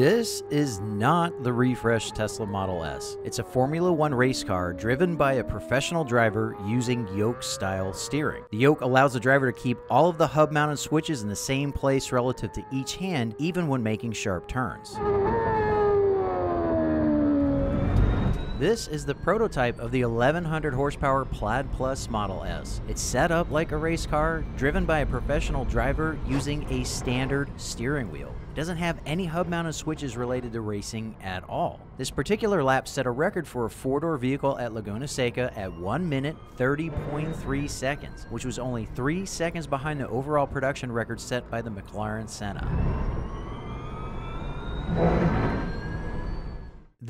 This is not the refreshed Tesla Model S. It's a Formula One race car driven by a professional driver using yoke style steering. The yoke allows the driver to keep all of the hub mounted switches in the same place relative to each hand, even when making sharp turns. This is the prototype of the 1100 horsepower Plaid Plus Model S. It's set up like a race car, driven by a professional driver using a standard steering wheel. It doesn't have any hub mounted switches related to racing at all. This particular lap set a record for a four door vehicle at Laguna Seca at 1 minute 30.3 seconds, which was only 3 seconds behind the overall production record set by the McLaren Senna.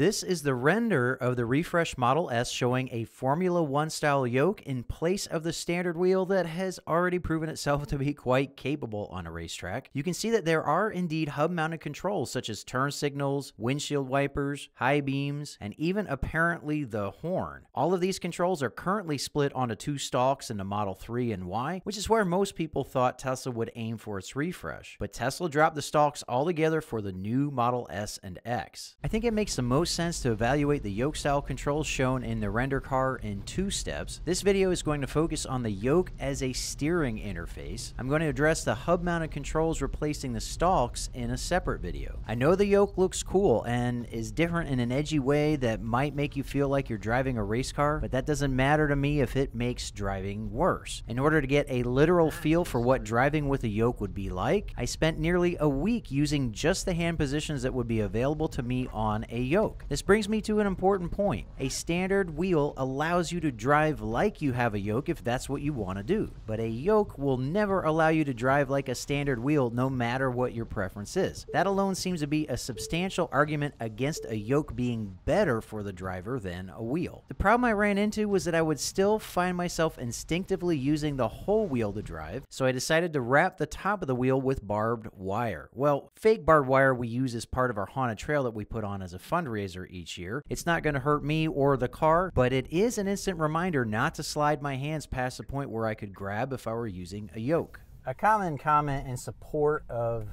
This is the render of the refresh Model S showing a Formula One style yoke in place of the standard wheel that has already proven itself to be quite capable on a racetrack. You can see that there are indeed hub mounted controls such as turn signals, windshield wipers, high beams, and even apparently the horn. All of these controls are currently split onto two stalks in the Model 3 and Y, which is where most people thought Tesla would aim for its refresh. But Tesla dropped the stalks altogether for the new Model S and X. I think it makes the most sense to evaluate the yoke style controls shown in the render car in two steps. This video is going to focus on the yoke as a steering interface. I'm going to address the hub mounted controls replacing the stalks in a separate video. I know the yoke looks cool and is different in an edgy way that might make you feel like you're driving a race car, but that doesn't matter to me if it makes driving worse. In order to get a literal feel for what driving with a yoke would be like, I spent nearly a week using just the hand positions that would be available to me on a yoke yoke. This brings me to an important point. A standard wheel allows you to drive like you have a yoke if that's what you want to do, but a yoke will never allow you to drive like a standard wheel no matter what your preference is. That alone seems to be a substantial argument against a yoke being better for the driver than a wheel. The problem I ran into was that I would still find myself instinctively using the whole wheel to drive, so I decided to wrap the top of the wheel with barbed wire. Well, fake barbed wire we use as part of our haunted trail that we put on as a fundraiser each year. It's not going to hurt me or the car, but it is an instant reminder not to slide my hands past the point where I could grab if I were using a yoke. A common comment in support of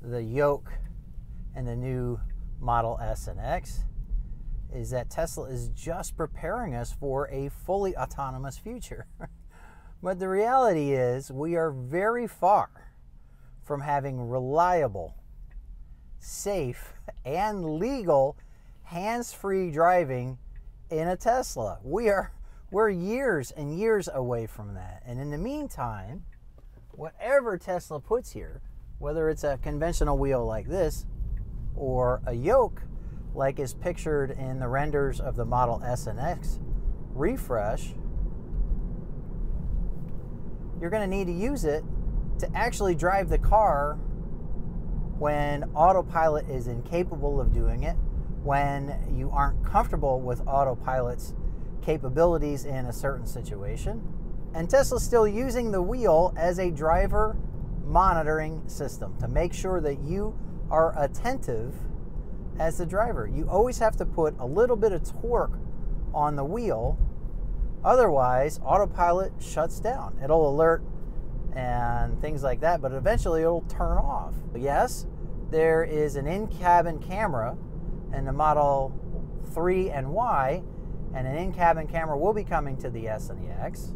the yoke and the new Model S and X is that Tesla is just preparing us for a fully autonomous future. but the reality is, we are very far from having reliable, safe, and legal hands-free driving in a Tesla. We are we're years and years away from that. And in the meantime, whatever Tesla puts here, whether it's a conventional wheel like this or a yoke like is pictured in the renders of the Model S and X refresh, you're going to need to use it to actually drive the car when autopilot is incapable of doing it, when you aren't comfortable with autopilot's capabilities in a certain situation. And Tesla's still using the wheel as a driver monitoring system to make sure that you are attentive as the driver. You always have to put a little bit of torque on the wheel. Otherwise, autopilot shuts down. It'll alert and things like that, but eventually it'll turn off. Yes, there is an in cabin camera in the Model 3 and Y, and an in cabin camera will be coming to the S and the X.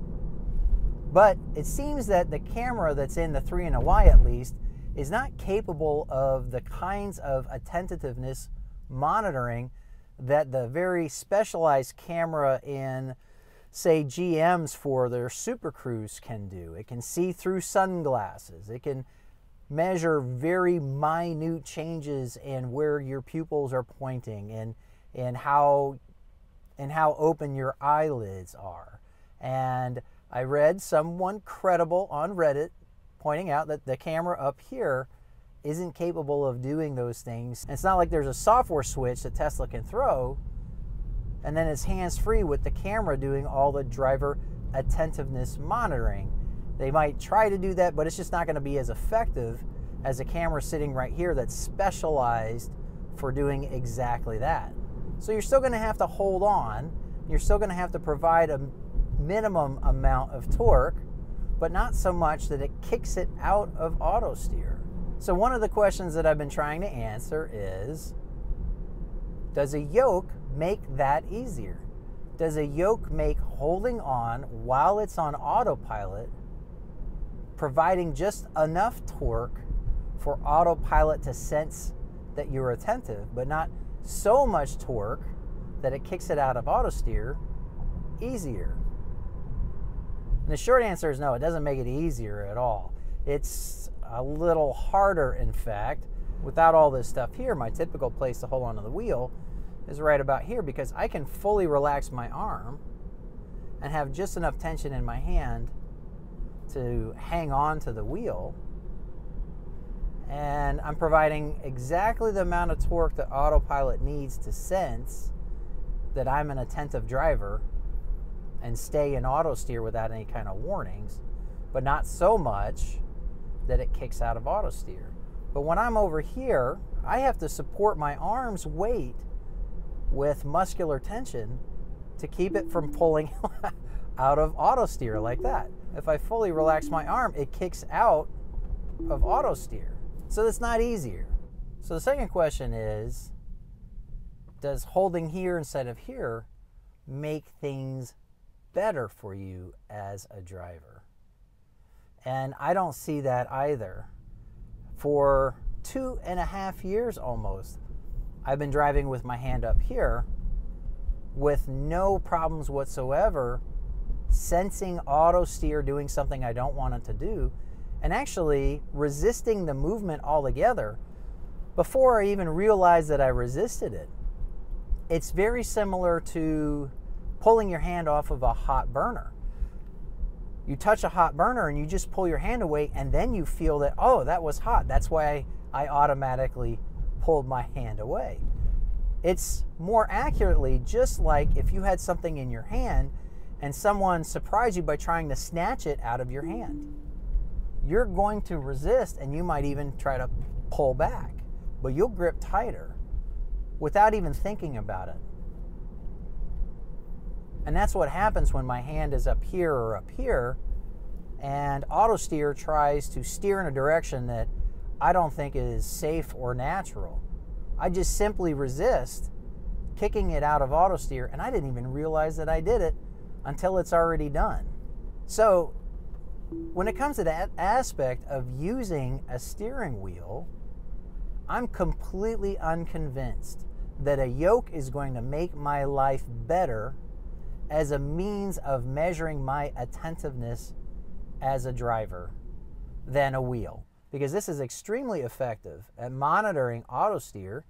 But it seems that the camera that's in the 3 and the Y at least is not capable of the kinds of attentiveness monitoring that the very specialized camera in say GMs for their Super Cruise can do. It can see through sunglasses. It can measure very minute changes in where your pupils are pointing and and how and how open your eyelids are. And I read someone credible on Reddit pointing out that the camera up here isn't capable of doing those things. It's not like there's a software switch that Tesla can throw and then it's hands free with the camera doing all the driver attentiveness monitoring. They might try to do that, but it's just not going to be as effective as a camera sitting right here that's specialized for doing exactly that. So you're still going to have to hold on. You're still going to have to provide a minimum amount of torque, but not so much that it kicks it out of auto steer. So, one of the questions that I've been trying to answer is Does a yoke make that easier? Does a yoke make holding on while it's on autopilot, providing just enough torque for autopilot to sense that you're attentive, but not so much torque that it kicks it out of auto steer, easier? And the short answer is no, it doesn't make it easier at all. It's a little harder, in fact, without all this stuff here. My typical place to hold onto the wheel is right about here because I can fully relax my arm and have just enough tension in my hand to hang on to the wheel. And I'm providing exactly the amount of torque that autopilot needs to sense that I'm an attentive driver and stay in auto steer without any kind of warnings, but not so much that it kicks out of auto steer. But when I'm over here, I have to support my arm's weight with muscular tension to keep it from pulling out of auto steer like that. If I fully relax my arm, it kicks out of auto steer. So that's not easier. So the second question is Does holding here instead of here make things better for you as a driver? And I don't see that either. For two and a half years almost, I've been driving with my hand up here with no problems whatsoever, sensing auto steer doing something I don't want it to do, and actually resisting the movement altogether before I even realized that I resisted it. It's very similar to pulling your hand off of a hot burner. You touch a hot burner and you just pull your hand away, and then you feel that, oh, that was hot. That's why I automatically pulled my hand away. It's more accurately just like if you had something in your hand and someone surprised you by trying to snatch it out of your hand. You're going to resist and you might even try to pull back, but you'll grip tighter without even thinking about it. And that's what happens when my hand is up here or up here and auto steer tries to steer in a direction that I don't think is safe or natural. I just simply resist kicking it out of auto steer, and I didn't even realize that I did it until it's already done. So, when it comes to that aspect of using a steering wheel, I'm completely unconvinced that a yoke is going to make my life better as a means of measuring my attentiveness as a driver than a wheel because this is extremely effective at monitoring auto steer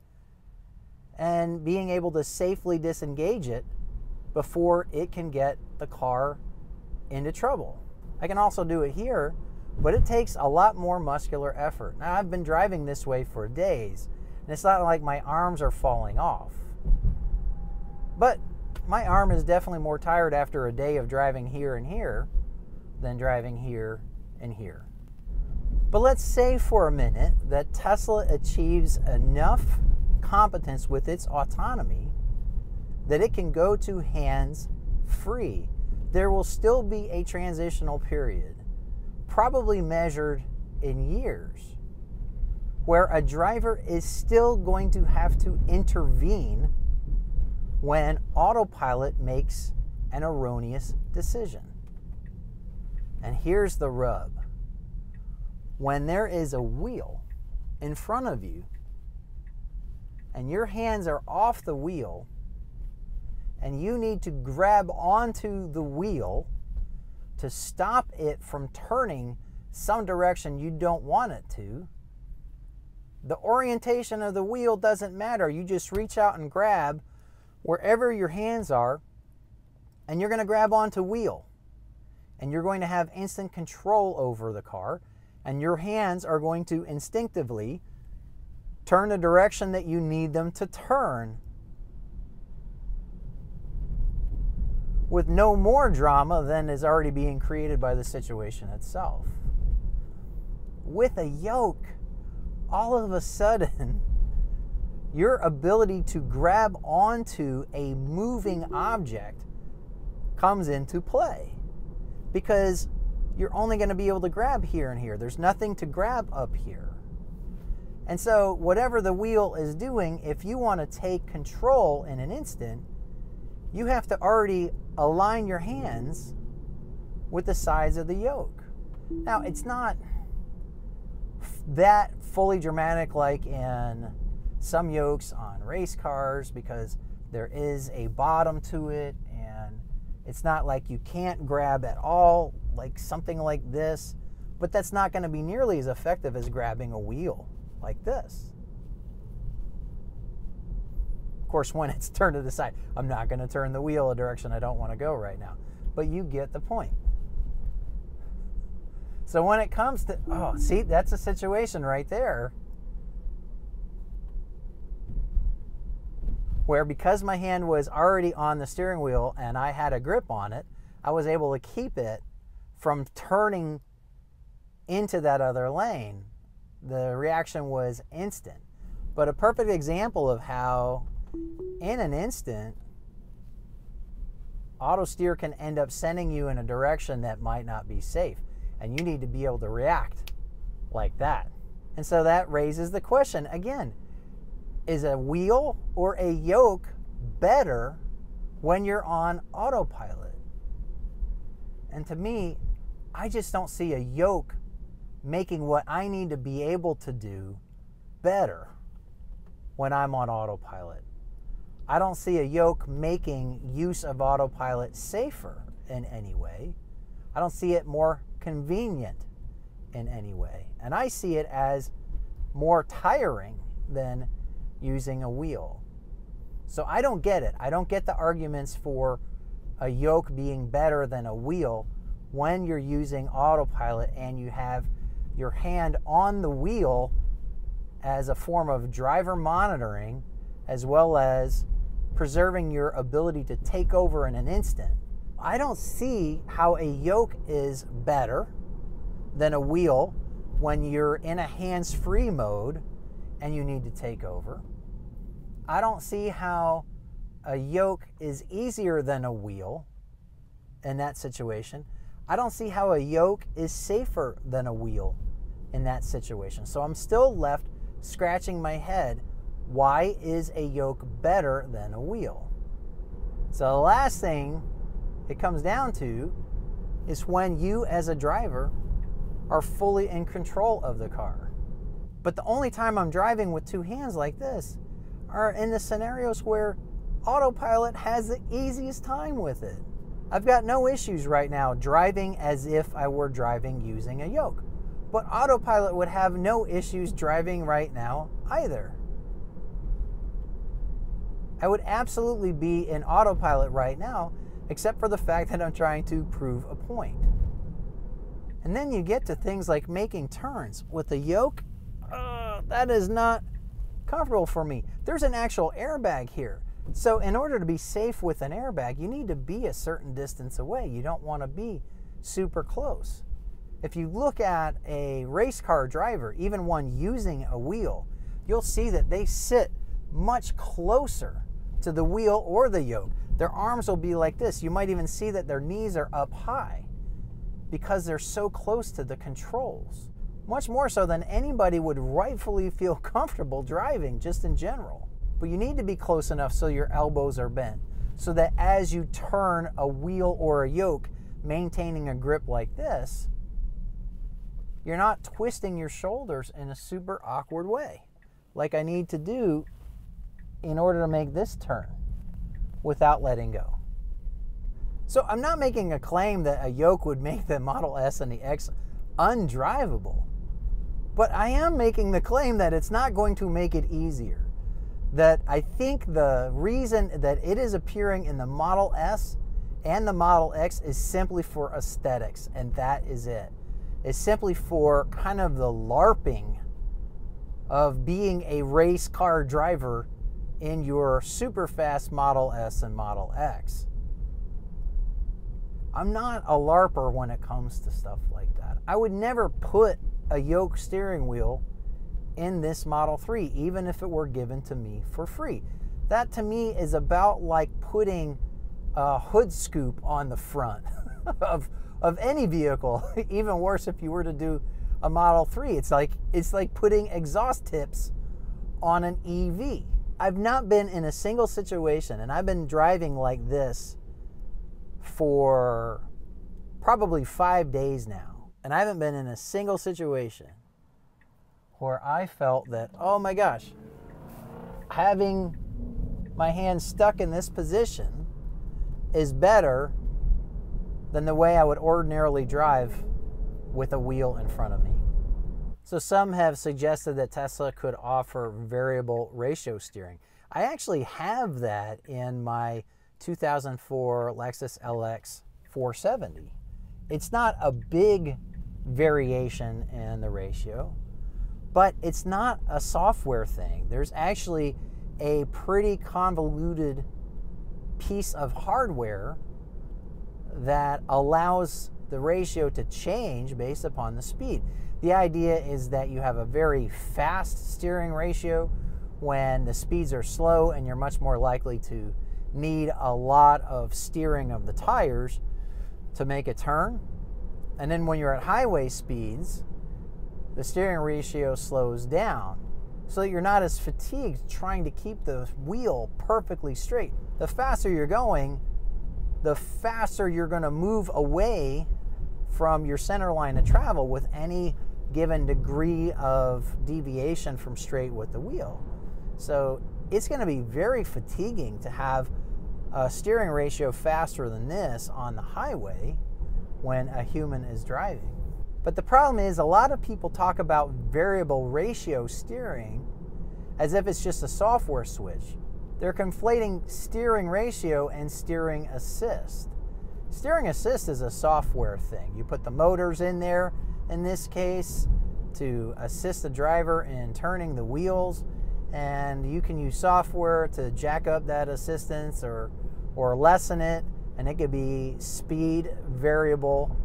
and being able to safely disengage it before it can get the car into trouble. I can also do it here, but it takes a lot more muscular effort. Now, I've been driving this way for days, and it's not like my arms are falling off. But my arm is definitely more tired after a day of driving here and here than driving here and here. But let's say for a minute that Tesla achieves enough competence with its autonomy that it can go to hands free. There will still be a transitional period, probably measured in years, where a driver is still going to have to intervene when autopilot makes an erroneous decision. And here's the rub when there is a wheel in front of you and your hands are off the wheel and you need to grab onto the wheel to stop it from turning some direction you don't want it to, the orientation of the wheel doesn't matter. You just reach out and grab wherever your hands are, and you're going to grab onto wheel. And you're going to have instant control over the car, and your hands are going to instinctively turn the direction that you need them to turn with no more drama than is already being created by the situation itself. With a yoke, all of a sudden, your ability to grab onto a moving object comes into play because you're only going to be able to grab here and here. There's nothing to grab up here. And so, whatever the wheel is doing, if you want to take control in an instant, you have to already align your hands with the sides of the yoke. Now, it's not that fully dramatic like in some yokes on race cars because there is a bottom to it and it's not like you can't grab at all like something like this, but that's not going to be nearly as effective as grabbing a wheel like this. Of course, when it's turned to the side, I'm not going to turn the wheel a direction I don't want to go right now. But you get the point. So when it comes to, oh, see, that's a situation right there where because my hand was already on the steering wheel and I had a grip on it, I was able to keep it from turning into that other lane the reaction was instant. But a perfect example of how, in an instant, auto steer can end up sending you in a direction that might not be safe. And you need to be able to react like that. And so that raises the question again is a wheel or a yoke better when you're on autopilot? And to me, I just don't see a yoke making what I need to be able to do better when I'm on autopilot. I don't see a yoke making use of autopilot safer in any way. I don't see it more convenient in any way. And I see it as more tiring than using a wheel. So I don't get it. I don't get the arguments for a yoke being better than a wheel when you're using autopilot and you have your hand on the wheel as a form of driver monitoring as well as preserving your ability to take over in an instant. I don't see how a yoke is better than a wheel when you're in a hands free mode and you need to take over. I don't see how a yoke is easier than a wheel in that situation. I don't see how a yoke is safer than a wheel in that situation. So I'm still left scratching my head. Why is a yoke better than a wheel? So the last thing it comes down to is when you, as a driver, are fully in control of the car. But the only time I'm driving with two hands like this are in the scenarios where autopilot has the easiest time with it. I've got no issues right now driving as if I were driving using a yoke. But autopilot would have no issues driving right now either. I would absolutely be in autopilot right now, except for the fact that I'm trying to prove a point. And then you get to things like making turns. With the yoke, uh, that is not comfortable for me. There's an actual airbag here. So, in order to be safe with an airbag, you need to be a certain distance away. You don't want to be super close. If you look at a race car driver, even one using a wheel, you'll see that they sit much closer to the wheel or the yoke. Their arms will be like this. You might even see that their knees are up high because they're so close to the controls. Much more so than anybody would rightfully feel comfortable driving, just in general. But you need to be close enough so your elbows are bent, so that as you turn a wheel or a yoke, maintaining a grip like this, you're not twisting your shoulders in a super awkward way, like I need to do in order to make this turn without letting go. So I'm not making a claim that a yoke would make the Model S and the X undrivable, but I am making the claim that it's not going to make it easier that I think the reason that it is appearing in the Model S and the Model X is simply for aesthetics, and that is it. It's simply for kind of the LARPing of being a race car driver in your super fast Model S and Model X. I'm not a LARPer when it comes to stuff like that. I would never put a yoke steering wheel in this Model 3, even if it were given to me for free. That to me is about like putting a hood scoop on the front of, of any vehicle. even worse, if you were to do a Model 3. It's like it's like putting exhaust tips on an EV. I've not been in a single situation and I've been driving like this for probably 5 days now. And I haven't been in a single situation where I felt that, oh my gosh, having my hand stuck in this position is better than the way I would ordinarily drive with a wheel in front of me. So some have suggested that Tesla could offer variable ratio steering. I actually have that in my 2004 Lexus LX 470. It's not a big variation in the ratio, but it's not a software thing. There's actually a pretty convoluted piece of hardware that allows the ratio to change based upon the speed. The idea is that you have a very fast steering ratio when the speeds are slow and you're much more likely to need a lot of steering of the tires to make a turn. And then when you're at highway speeds, the steering ratio slows down so that you're not as fatigued trying to keep the wheel perfectly straight. The faster you're going, the faster you're going to move away from your center line of travel with any given degree of deviation from straight with the wheel. So it's going to be very fatiguing to have a steering ratio faster than this on the highway when a human is driving. But the problem is, a lot of people talk about variable ratio steering as if it's just a software switch. They're conflating steering ratio and steering assist. Steering assist is a software thing. You put the motors in there, in this case, to assist the driver in turning the wheels, and you can use software to jack up that assistance or, or lessen it, and it could be speed, variable,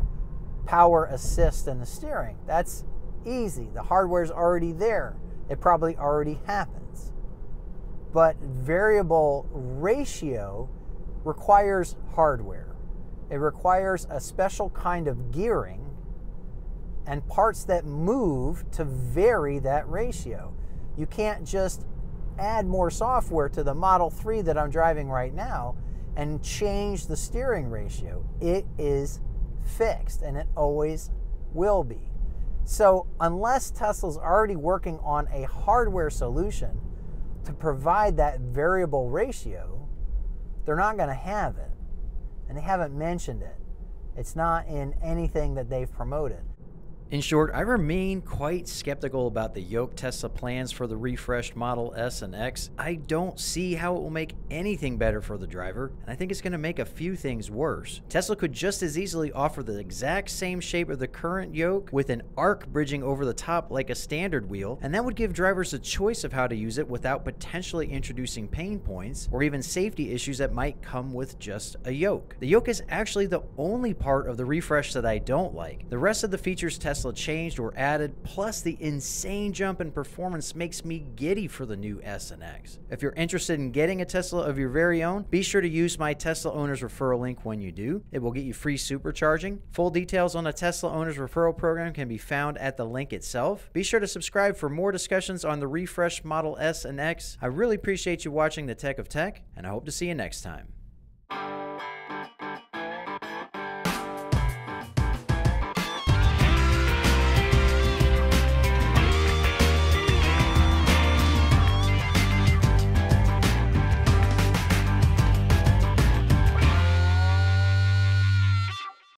power assist in the steering. That's easy. The hardware's already there. It probably already happens. But variable ratio requires hardware. It requires a special kind of gearing and parts that move to vary that ratio. You can't just add more software to the Model 3 that I'm driving right now and change the steering ratio. It is fixed and it always will be. So, unless Tesla's already working on a hardware solution to provide that variable ratio, they're not going to have it. And they haven't mentioned it. It's not in anything that they've promoted. In short, I remain quite skeptical about the yoke Tesla plans for the refreshed Model S and X. I don't see how it will make anything better for the driver, and I think it's going to make a few things worse. Tesla could just as easily offer the exact same shape of the current yoke with an arc bridging over the top like a standard wheel, and that would give drivers a choice of how to use it without potentially introducing pain points or even safety issues that might come with just a yoke. The yoke is actually the only part of the refresh that I don't like. The rest of the features Tesla Tesla changed or added, plus the insane jump in performance makes me giddy for the new S and X. If you're interested in getting a Tesla of your very own, be sure to use my Tesla Owners Referral link when you do. It will get you free supercharging. Full details on the Tesla Owners Referral program can be found at the link itself. Be sure to subscribe for more discussions on the refreshed Model S and X. I really appreciate you watching the Tech of Tech, and I hope to see you next time.